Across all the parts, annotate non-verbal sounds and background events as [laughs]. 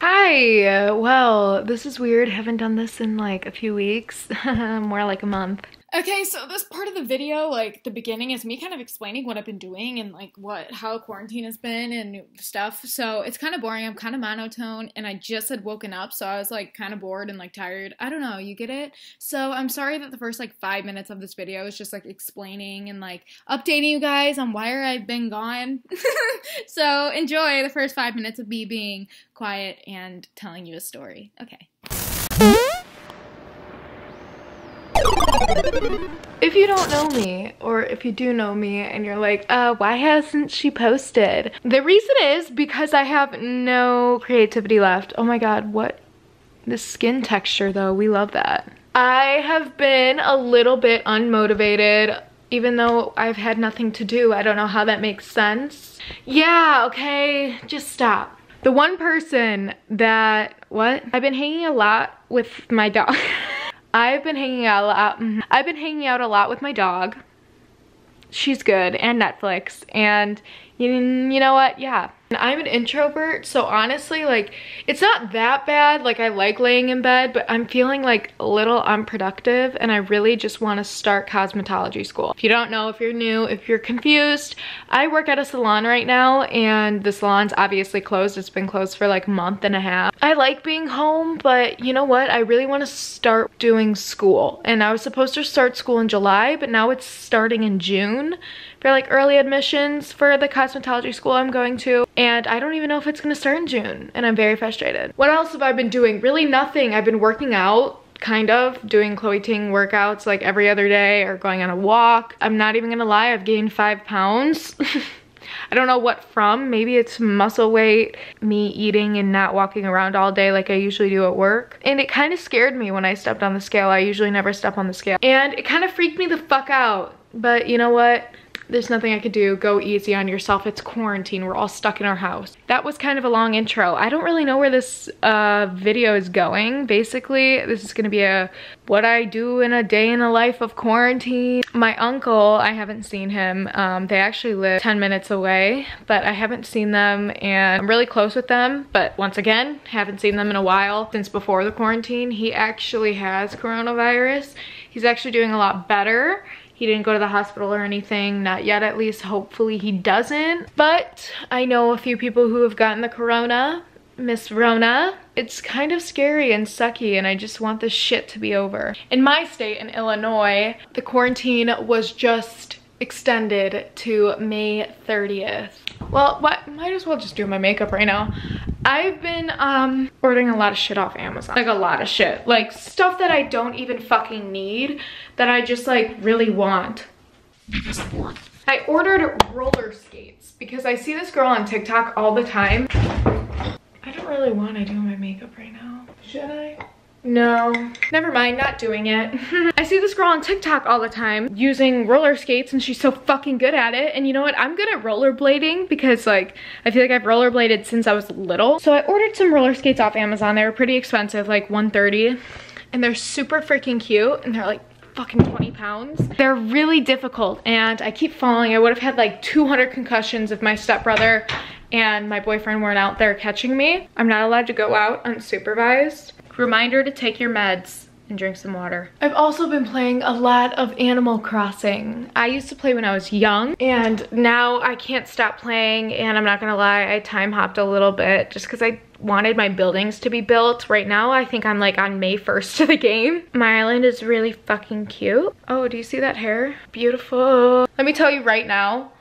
Hi, well, this is weird. Haven't done this in like a few weeks, [laughs] more like a month. Okay, so this part of the video, like the beginning, is me kind of explaining what I've been doing and like what how quarantine has been and stuff. So it's kind of boring. I'm kind of monotone, and I just had woken up, so I was like kind of bored and like tired. I don't know, you get it? So I'm sorry that the first like five minutes of this video is just like explaining and like updating you guys on why I've been gone. [laughs] so enjoy the first five minutes of me being quiet and telling you a story. Okay. If you don't know me, or if you do know me and you're like, uh, why hasn't she posted? The reason is because I have no creativity left. Oh my god, what? The skin texture though, we love that. I have been a little bit unmotivated even though I've had nothing to do. I don't know how that makes sense. Yeah, okay, just stop. The one person that, what? I've been hanging a lot with my dog. [laughs] I've been hanging out a lot. Mm-hmm. I've been hanging out a lot with my dog. She's good and Netflix and you, you know what? Yeah, I'm an introvert, so honestly, like, it's not that bad. Like, I like laying in bed, but I'm feeling like a little unproductive, and I really just want to start cosmetology school. If you don't know, if you're new, if you're confused, I work at a salon right now, and the salon's obviously closed. It's been closed for like a month and a half. I like being home, but you know what? I really want to start doing school, and I was supposed to start school in July, but now it's starting in June for like early admissions for the cosmetology school I'm going to and I don't even know if it's gonna start in June and I'm very frustrated. What else have I been doing? Really nothing. I've been working out kind of doing Chloe Ting workouts like every other day or going on a walk. I'm not even gonna lie, I've gained five pounds. [laughs] I don't know what from. Maybe it's muscle weight, me eating and not walking around all day like I usually do at work. And it kind of scared me when I stepped on the scale. I usually never step on the scale. And it kind of freaked me the fuck out. But you know what? There's nothing I could do. Go easy on yourself. It's quarantine. We're all stuck in our house. That was kind of a long intro. I don't really know where this uh, video is going. Basically, this is gonna be a what I do in a day in the life of quarantine. My uncle, I haven't seen him. Um, they actually live 10 minutes away, but I haven't seen them and I'm really close with them. But once again, haven't seen them in a while since before the quarantine. He actually has coronavirus. He's actually doing a lot better. He didn't go to the hospital or anything, not yet at least. Hopefully he doesn't. But I know a few people who have gotten the corona. Miss Rona. It's kind of scary and sucky and I just want this shit to be over. In my state, in Illinois, the quarantine was just extended to May 30th. Well, what, might as well just do my makeup right now. I've been um ordering a lot of shit off Amazon. Like a lot of shit. Like stuff that I don't even fucking need that I just like really want. I ordered roller skates because I see this girl on TikTok all the time. I don't really want to do my makeup right now. Should I? No, never mind, not doing it. [laughs] I see this girl on TikTok all the time using roller skates and she's so fucking good at it. And you know what? I'm good at rollerblading because like, I feel like I've rollerbladed since I was little. So I ordered some roller skates off Amazon. They were pretty expensive, like 130 and they're super freaking cute and they're like fucking 20 pounds. They're really difficult and I keep falling. I would have had like 200 concussions if my stepbrother and my boyfriend weren't out there catching me. I'm not allowed to go out unsupervised. Reminder to take your meds and drink some water. I've also been playing a lot of Animal Crossing. I used to play when I was young and now I can't stop playing and I'm not gonna lie, I time hopped a little bit just because I wanted my buildings to be built. Right now, I think I'm like on May 1st to the game. My island is really fucking cute. Oh, do you see that hair? Beautiful. Let me tell you right now,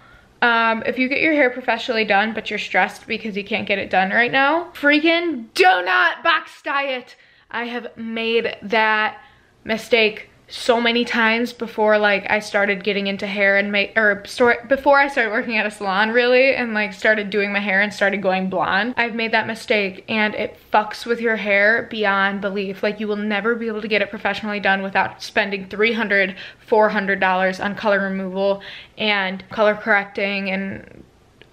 um, if you get your hair professionally done, but you're stressed because you can't get it done right now, freaking do not box diet. I have made that mistake so many times before like I started getting into hair and make or store before I started working at a salon really and like started doing my hair and started going blonde. I've made that mistake and it fucks with your hair beyond belief. Like you will never be able to get it professionally done without spending 300 $400 on color removal and color correcting and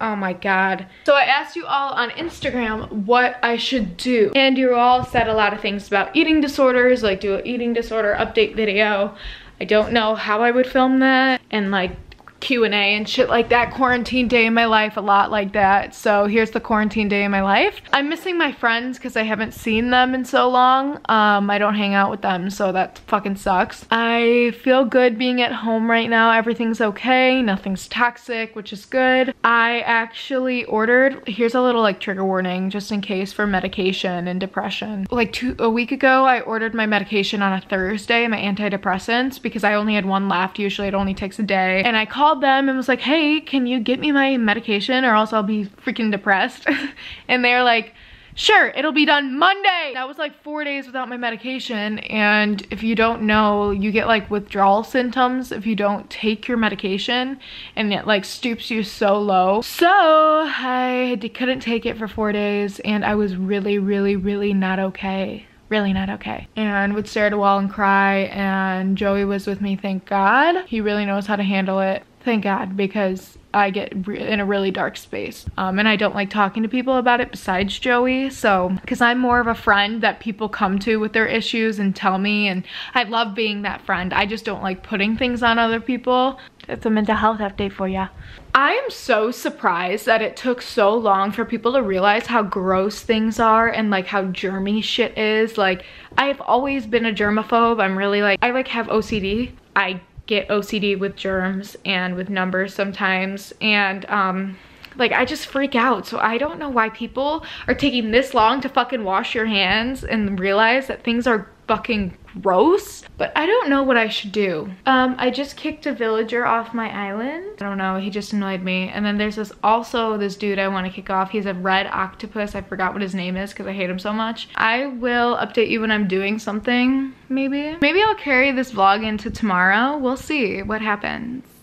Oh my god. So I asked you all on Instagram what I should do. And you all said a lot of things about eating disorders, like do an eating disorder update video. I don't know how I would film that and like Q&A and shit like that. Quarantine day in my life, a lot like that. So here's the quarantine day in my life. I'm missing my friends because I haven't seen them in so long. Um, I don't hang out with them, so that fucking sucks. I feel good being at home right now. Everything's okay. Nothing's toxic, which is good. I actually ordered, here's a little like trigger warning just in case for medication and depression. Like two, a week ago, I ordered my medication on a Thursday, my antidepressants, because I only had one left. Usually it only takes a day. And I called them and was like, hey, can you get me my medication or else I'll be freaking depressed? [laughs] and they're like, sure, it'll be done Monday. That was like four days without my medication. And if you don't know, you get like withdrawal symptoms if you don't take your medication and it like stoops you so low. So I couldn't take it for four days and I was really, really, really not okay really not okay and would stare at a wall and cry and Joey was with me thank God he really knows how to handle it thank God because I get in a really dark space. Um, and I don't like talking to people about it besides Joey. So, because I'm more of a friend that people come to with their issues and tell me. And I love being that friend. I just don't like putting things on other people. That's a mental health update for ya. I am so surprised that it took so long for people to realize how gross things are and like how germy shit is. Like, I've always been a germaphobe. I'm really like, I like have OCD. I get OCD with germs and with numbers sometimes. And um like I just freak out. So I don't know why people are taking this long to fucking wash your hands and realize that things are fucking gross but I don't know what I should do. Um I just kicked a villager off my island. I don't know he just annoyed me. And then there's this also this dude I want to kick off. He's a red octopus. I forgot what his name is because I hate him so much. I will update you when I'm doing something maybe. Maybe I'll carry this vlog into tomorrow. We'll see what happens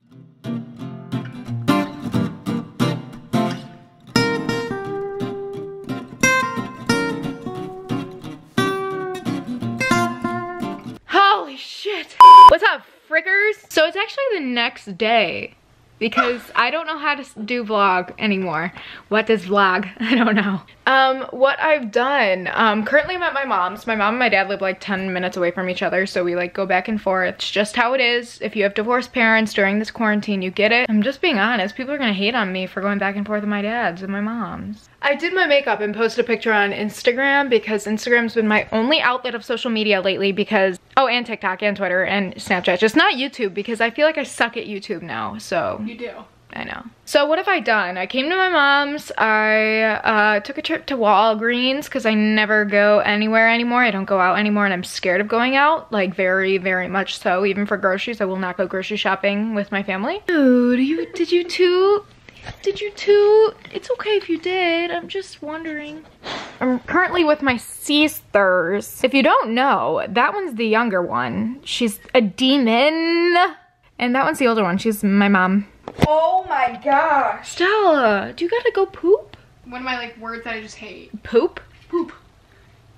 actually the next day because I don't know how to do vlog anymore. What is vlog? [laughs] I don't know. Um, what I've done, um, currently I'm at my mom's. My mom and my dad live like 10 minutes away from each other, so we like go back and forth. It's just how it is. If you have divorced parents during this quarantine, you get it. I'm just being honest. People are gonna hate on me for going back and forth with my dad's and my mom's. I did my makeup and posted a picture on Instagram because Instagram's been my only outlet of social media lately because, oh, and TikTok and Twitter and Snapchat. Just not YouTube because I feel like I suck at YouTube now, so. You do. I know. So what have I done? I came to my mom's. I uh, took a trip to Walgreens because I never go anywhere anymore. I don't go out anymore and I'm scared of going out. Like very, very much so. Even for groceries, I will not go grocery shopping with my family. Dude, you, did you too? Did you too? It's okay if you did. I'm just wondering. I'm currently with my sisters. If you don't know, that one's the younger one. She's a demon. And that one's the older one. She's my mom. Oh my gosh. Stella, do you gotta go poop? One of my like words that I just hate. Poop? Poop.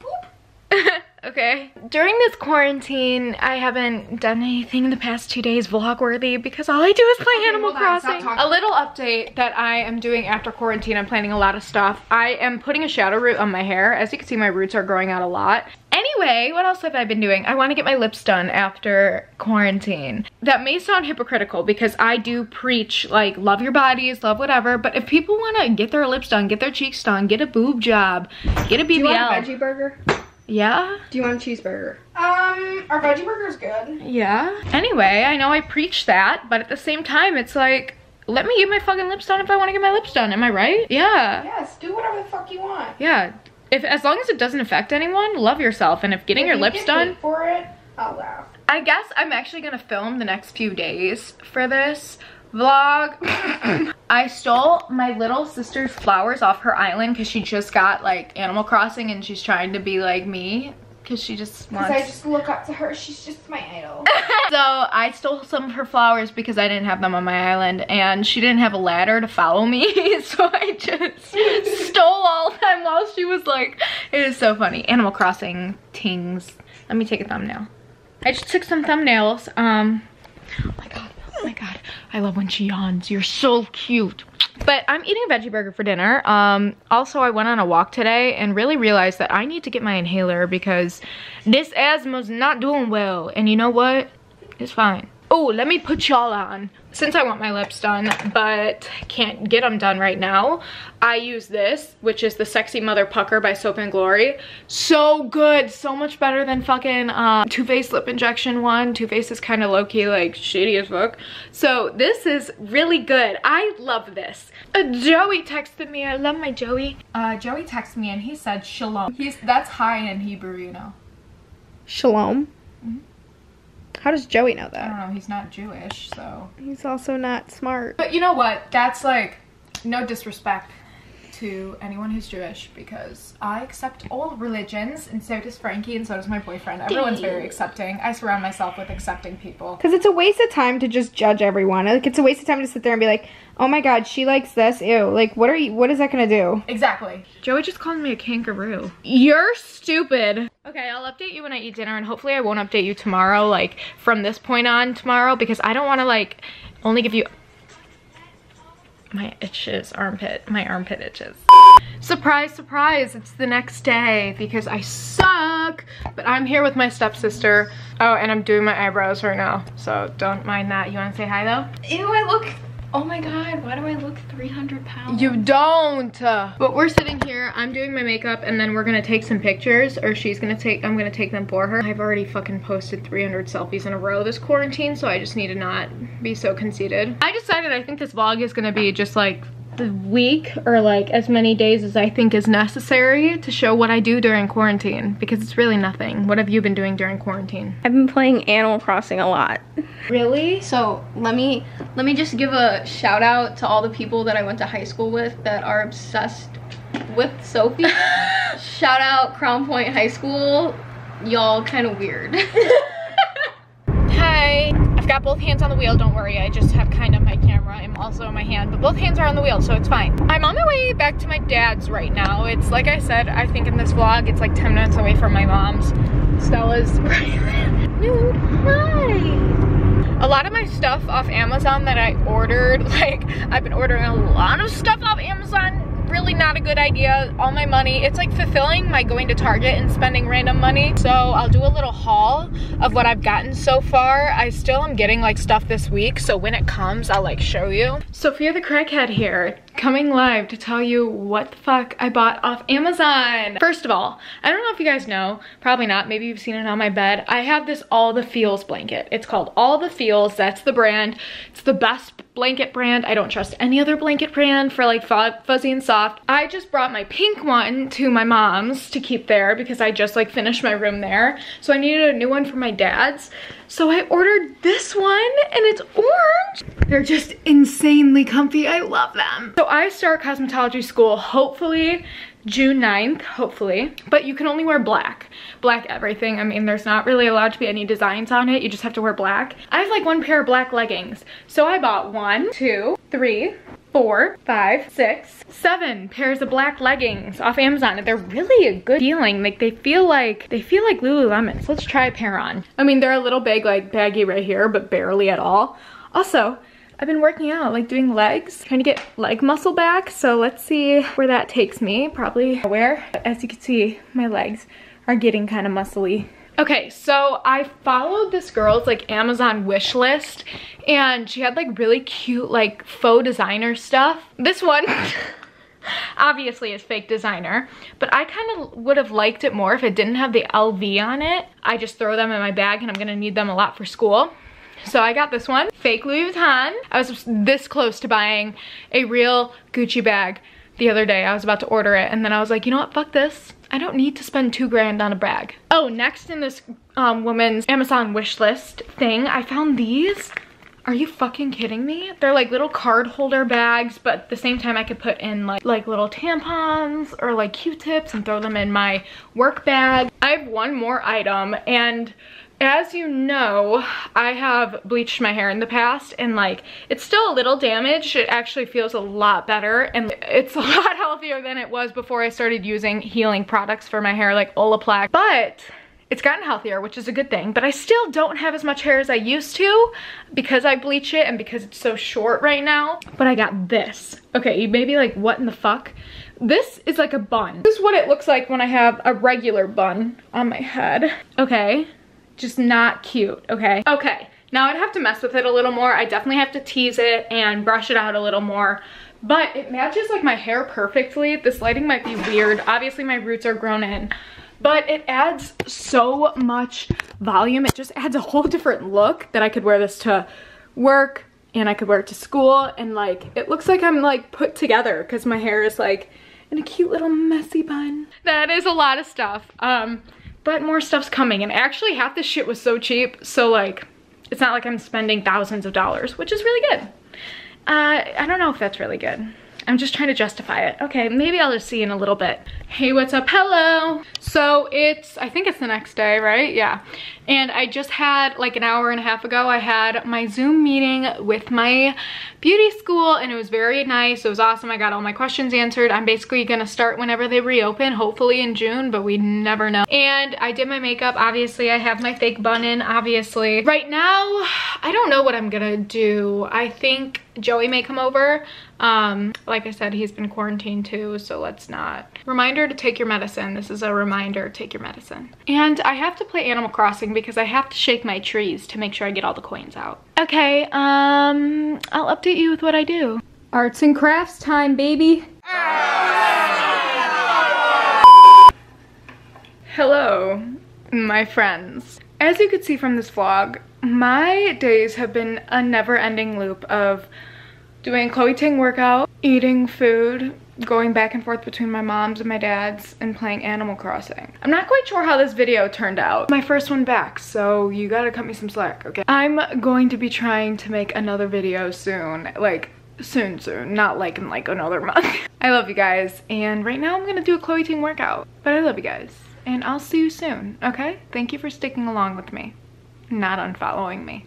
Poop. [laughs] okay. During this quarantine, I haven't done anything in the past two days vlog worthy because all I do is play Okay, Animal hold on, Crossing. A little update that I am doing after quarantine. I'm planning a lot of stuff. I am putting a shadow root on my hair. As you can see, my roots are growing out a lot. Anyway, what else have I been doing? I want to get my lips done after quarantine. That may sound hypocritical because I do preach like love your bodies, love whatever, but if people want to get their lips done, get their cheeks done, get a boob job, get a BBL. Do you want a veggie burger? Yeah? Do you want a cheeseburger? Um, our veggie burger's good. Yeah. Anyway, I know I preach that, but at the same time, it's like, let me get my fucking lips done if I want to get my lips done. Am I right? Yeah. Yes, do whatever the fuck you want. Yeah. If as long as it doesn't affect anyone, love yourself. And if getting If your you lips done, for it, oh, I'll laugh. I guess I'm actually gonna film the next few days for this vlog. [laughs] I stole my little sister's flowers off her island because she just got like Animal Crossing and she's trying to be like me because she just Because wants. I just look up to her. She's just my idol. [laughs] so I stole some of her flowers because I didn't have them on my island and she didn't have a ladder to follow me. [laughs] so I just [laughs] stole all of them while she was like, it is so funny. Animal Crossing tings. Let me take a thumbnail. I just took some thumbnails. Um, oh my God, oh my God. I love when she yawns. You're so cute. But I'm eating a veggie burger for dinner. Um, also, I went on a walk today and really realized that I need to get my inhaler because this asthma's not doing well. And you know what? It's fine. Oh, let me put y'all on. Since I want my lips done, but can't get them done right now, I use this, which is the Sexy Mother Pucker by Soap and Glory. So good, so much better than fucking um, Too Faced Lip Injection one. Too Faced is kind of low-key, like, shitty as fuck. So this is really good. I love this. Uh, Joey texted me. I love my Joey. Uh, Joey texted me and he said shalom. He's That's hi in Hebrew, you know. Shalom. How does Joey know that? I don't know, he's not Jewish, so. He's also not smart. But you know what? That's like no disrespect to anyone who's Jewish because I accept all religions and so does Frankie and so does my boyfriend. Everyone's very accepting. I surround myself with accepting people. Because it's a waste of time to just judge everyone. Like it's a waste of time to sit there and be like, oh my god, she likes this. Ew. Like what are you? What is that gonna do? Exactly. Joey just called me a kangaroo. You're stupid. Okay, I'll update you when I eat dinner and hopefully I won't update you tomorrow, like from this point on tomorrow because I don't want to like only give you my itches, armpit, my armpit itches. Surprise, surprise, it's the next day because I suck, but I'm here with my stepsister. Oh, and I'm doing my eyebrows right now, so don't mind that. You wanna say hi though? Ew, I look. Oh my god, why do I look 300 pounds? You don't. But we're sitting here, I'm doing my makeup and then we're gonna take some pictures or she's gonna take, I'm gonna take them for her. I've already fucking posted 300 selfies in a row this quarantine, so I just need to not be so conceited. I decided I think this vlog is gonna be just like the week or like as many days as I think is necessary to show what I do during quarantine because it's really nothing. What have you been doing during quarantine? I've been playing Animal Crossing a lot. Really? So let me let me just give a shout out to all the people that I went to high school with that are obsessed with Sophie. [laughs] shout out Crown Point High School. Y'all kind of weird. [laughs] Both hands on the wheel, don't worry. I just have kind of my camera and also in my hand, but both hands are on the wheel, so it's fine. I'm on my way back to my dad's right now. It's like I said, I think in this vlog, it's like 10 minutes away from my mom's. Stella's [laughs] Nude, hi. A lot of my stuff off Amazon that I ordered, [laughs] like I've been ordering a lot of stuff off Amazon really not a good idea. All my money, it's like fulfilling my going to Target and spending random money. So I'll do a little haul of what I've gotten so far. I still am getting like stuff this week. So when it comes, I'll like show you. Sophia the Crackhead here, coming live to tell you what the fuck I bought off Amazon. First of all, I don't know if you guys know, probably not, maybe you've seen it on my bed. I have this All the Feels blanket. It's called All the Feels, that's the brand. It's the best blanket brand. I don't trust any other blanket brand for like fuzzy and soft. I just brought my pink one to my mom's to keep there because I just like finished my room there. So I needed a new one for my dad's. So I ordered this one and it's orange. They're just insanely comfy. I love them. I start cosmetology school hopefully June 9th, hopefully. But you can only wear black. Black everything. I mean, there's not really allowed to be any designs on it. You just have to wear black. I have like one pair of black leggings. So I bought one, two, three, four, five, six, seven pairs of black leggings off Amazon. And they're really a good feeling. Like they feel like, they feel like Lululemons. Let's try a pair on. I mean, they're a little big, like baggy right here, but barely at all. Also, I've been working out, like doing legs, trying to get leg muscle back. So let's see where that takes me. Probably where, as you can see, my legs are getting kind of muscly. Okay, so I followed this girl's like Amazon wish list and she had like really cute like faux designer stuff. This one [laughs] obviously is fake designer, but I kind of would have liked it more if it didn't have the LV on it. I just throw them in my bag and I'm gonna need them a lot for school. So I got this one, fake Louis Vuitton. I was this close to buying a real Gucci bag the other day. I was about to order it and then I was like, you know what, fuck this. I don't need to spend two grand on a bag. Oh, next in this um, woman's Amazon wish list thing, I found these. Are you fucking kidding me? They're like little card holder bags, but at the same time I could put in like, like little tampons or like Q-tips and throw them in my work bag. I have one more item and as you know, I have bleached my hair in the past and like, it's still a little damaged. It actually feels a lot better and it's [laughs] a lot healthier than it was before I started using healing products for my hair like Olaplex. But it's gotten healthier, which is a good thing, but I still don't have as much hair as I used to because I bleach it and because it's so short right now. But I got this. Okay, you may be like, what in the fuck? This is like a bun. This is what it looks like when I have a regular bun on my head. Okay, just not cute, okay? Okay, Now I'd have to mess with it a little more. I definitely have to tease it and brush it out a little more but it matches like my hair perfectly. This lighting might be weird. Obviously my roots are grown in, but it adds so much volume. It just adds a whole different look that I could wear this to work and I could wear it to school and like it looks like I'm like put together because my hair is like in a cute little messy bun. That is a lot of stuff. Um, but more stuff's coming and actually half this shit was so cheap so like it's not like I'm spending thousands of dollars which is really good. Uh, I don't know if that's really good. I'm just trying to justify it. Okay, maybe I'll just see in a little bit. Hey, what's up? Hello. So it's, I think it's the next day, right? Yeah. And I just had, like an hour and a half ago, I had my Zoom meeting with my beauty school and it was very nice. It was awesome. I got all my questions answered. I'm basically gonna start whenever they reopen, hopefully in June, but we never know. And I did my makeup. Obviously, I have my fake bun in, obviously. Right now, I don't know what I'm gonna do. I think Joey may come over. Um, like I said, he's been quarantined too, so let's not. Reminder to take your medicine. This is a reminder, take your medicine. And I have to play Animal Crossing because I have to shake my trees to make sure I get all the coins out. Okay, um, I'll update you with what I do. Arts and crafts time, baby. Hello, my friends. As you could see from this vlog, my days have been a never-ending loop of doing Chloe Ting workout, eating food, going back and forth between my mom's and my dad's and playing Animal Crossing. I'm not quite sure how this video turned out. My first one back, so you gotta cut me some slack, okay? I'm going to be trying to make another video soon, like soon soon, not like in like another month. [laughs] I love you guys, and right now I'm gonna do a Chloe Ting workout, but I love you guys, and I'll see you soon, okay? Thank you for sticking along with me, not unfollowing me.